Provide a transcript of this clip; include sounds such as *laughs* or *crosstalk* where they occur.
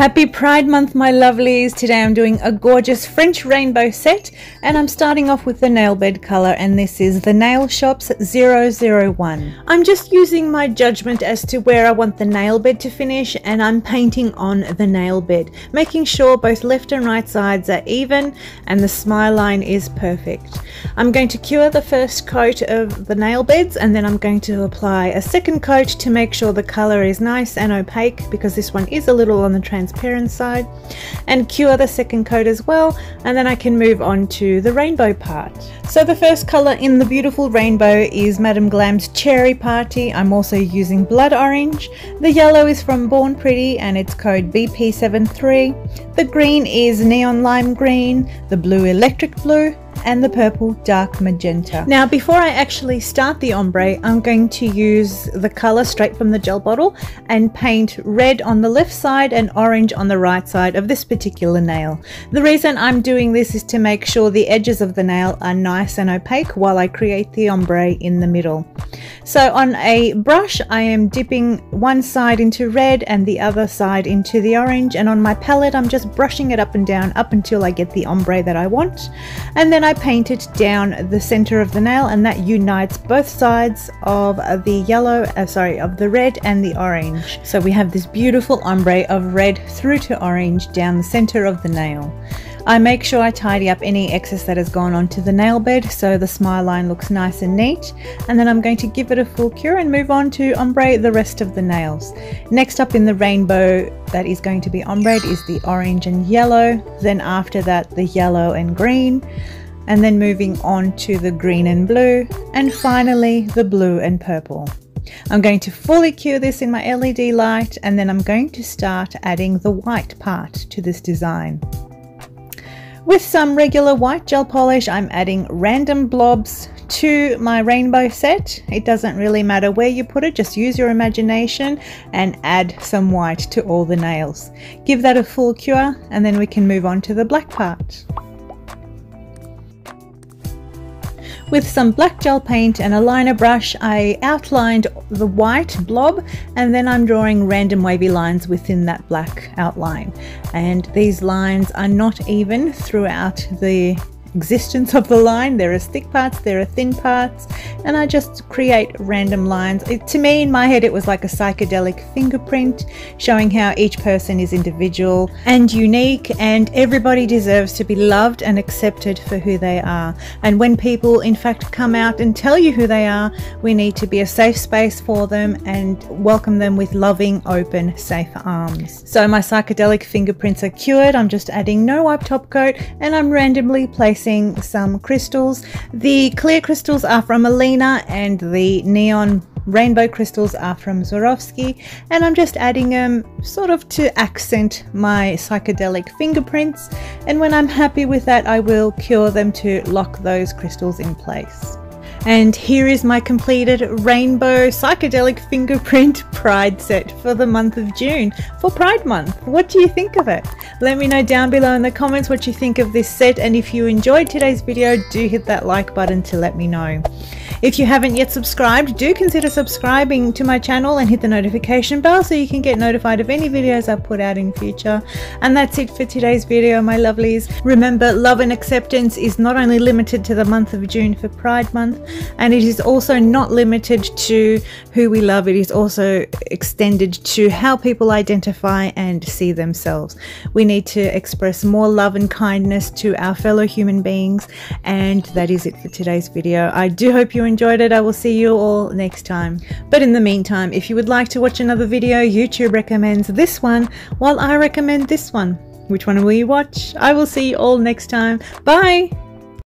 Happy Pride Month, my lovelies. Today I'm doing a gorgeous French rainbow set and I'm starting off with the nail bed color and this is the Nail Shops 001. I'm just using my judgment as to where I want the nail bed to finish and I'm painting on the nail bed, making sure both left and right sides are even and the smile line is perfect. I'm going to cure the first coat of the nail beds and then I'm going to apply a second coat to make sure the color is nice and opaque because this one is a little on the trans transparent side and cure the second coat as well and then I can move on to the rainbow part. So the first colour in the beautiful rainbow is Madam Glam's Cherry Party. I'm also using Blood Orange. The yellow is from Born Pretty and it's code BP73. The green is Neon Lime Green, the blue Electric Blue, and the purple dark magenta. Now before I actually start the ombre I'm going to use the color straight from the gel bottle and paint red on the left side and orange on the right side of this particular nail. The reason I'm doing this is to make sure the edges of the nail are nice and opaque while I create the ombre in the middle. So on a brush I am dipping one side into red and the other side into the orange and on my palette I'm just brushing it up and down up until I get the ombre that I want and then I paint it down the center of the nail and that unites both sides of the yellow uh, sorry of the red and the orange. So we have this beautiful ombre of red through to orange down the center of the nail. I make sure I tidy up any excess that has gone onto the nail bed so the smile line looks nice and neat. And then I'm going to give it a full cure and move on to ombre the rest of the nails. Next up in the rainbow that is going to be ombre is the orange and yellow. Then after that the yellow and green and then moving on to the green and blue and finally the blue and purple. I'm going to fully cure this in my LED light and then I'm going to start adding the white part to this design. With some regular white gel polish, I'm adding random blobs to my rainbow set. It doesn't really matter where you put it, just use your imagination and add some white to all the nails. Give that a full cure and then we can move on to the black part. With some black gel paint and a liner brush, I outlined the white blob and then I'm drawing random wavy lines within that black outline. And these lines are not even throughout the existence of the line. There are thick parts, there are thin parts, and I just create random lines. It, to me, in my head, it was like a psychedelic fingerprint showing how each person is individual and unique, and everybody deserves to be loved and accepted for who they are. And when people, in fact, come out and tell you who they are, we need to be a safe space for them and welcome them with loving, open, safe arms. So my psychedelic fingerprints are cured. I'm just adding no wipe top coat and I'm randomly placing placing some crystals. The clear crystals are from Alina and the neon rainbow crystals are from Swarovski and I'm just adding them sort of to accent my psychedelic fingerprints and when I'm happy with that I will cure them to lock those crystals in place. And here is my completed rainbow psychedelic fingerprint *laughs* pride set for the month of June for Pride Month. What do you think of it? Let me know down below in the comments what you think of this set and if you enjoyed today's video do hit that like button to let me know. If you haven't yet subscribed, do consider subscribing to my channel and hit the notification bell so you can get notified of any videos I put out in future. And that's it for today's video, my lovelies. Remember, love and acceptance is not only limited to the month of June for Pride Month, and it is also not limited to who we love, it is also extended to how people identify and see themselves. We need to express more love and kindness to our fellow human beings, and that is it for today's video. I do hope you enjoyed it. I will see you all next time. But in the meantime, if you would like to watch another video, YouTube recommends this one, while I recommend this one. Which one will you watch? I will see you all next time. Bye!